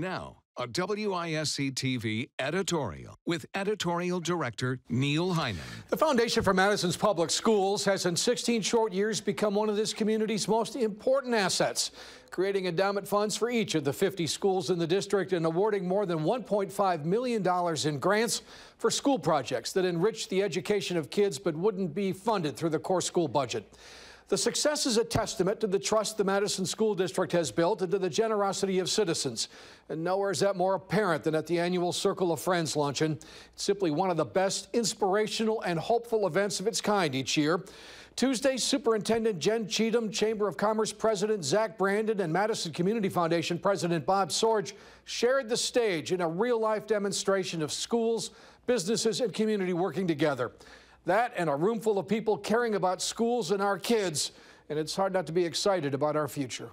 Now, a WISC TV editorial with editorial director Neil Heinen. The Foundation for Madison's Public Schools has in 16 short years become one of this community's most important assets, creating endowment funds for each of the 50 schools in the district and awarding more than $1.5 million in grants for school projects that enrich the education of kids but wouldn't be funded through the core school budget. The success is a testament to the trust the Madison School District has built and to the generosity of citizens. And nowhere is that more apparent than at the annual Circle of Friends luncheon. It's simply one of the best inspirational and hopeful events of its kind each year. Tuesday, Superintendent Jen Cheatham, Chamber of Commerce President Zach Brandon, and Madison Community Foundation President Bob Sorge shared the stage in a real life demonstration of schools, businesses, and community working together. That and a room full of people caring about schools and our kids, and it's hard not to be excited about our future.